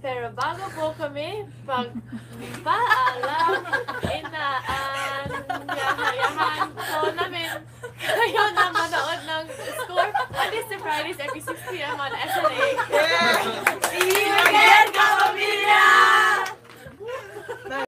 Pero bago po kami pagpaalam, inaanyayahan po namin kayo na manood ng score Mondays to Fridays every 6pm on SNA.